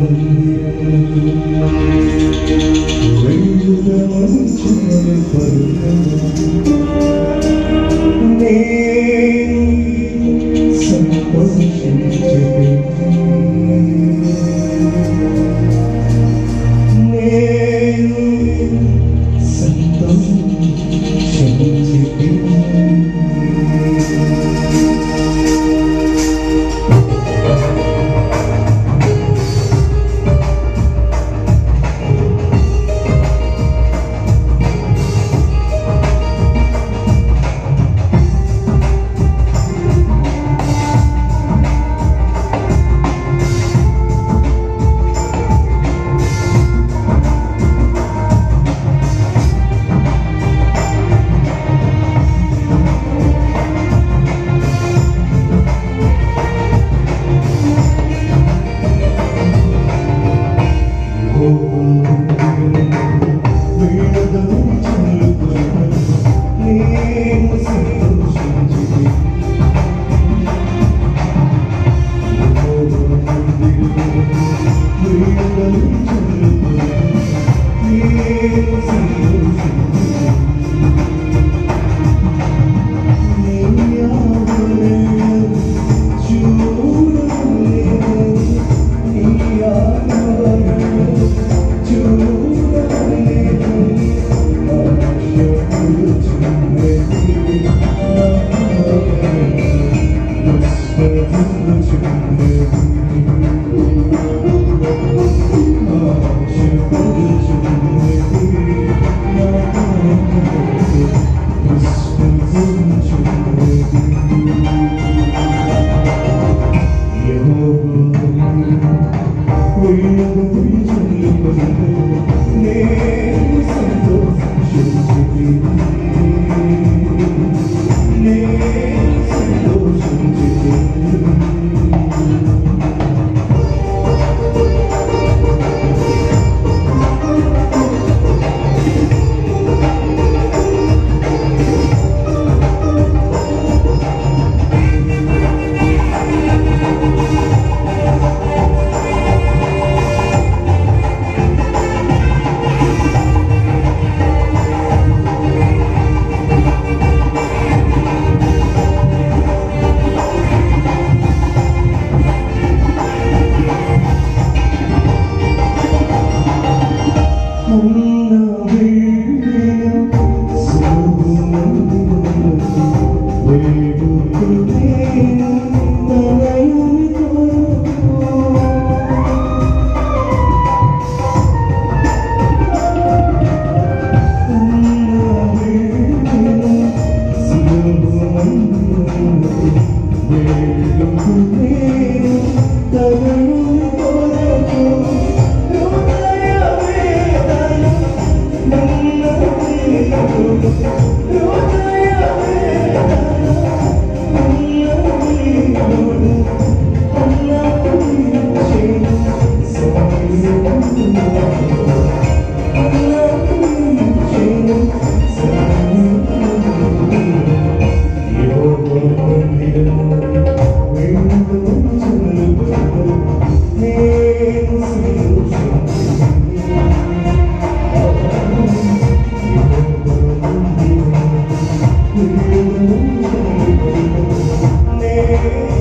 Thank you. 啊，幸福的旋律，啊，幸福的旋律，要我为了爱去努力，你怎能舍得舍弃你？你。Thank you.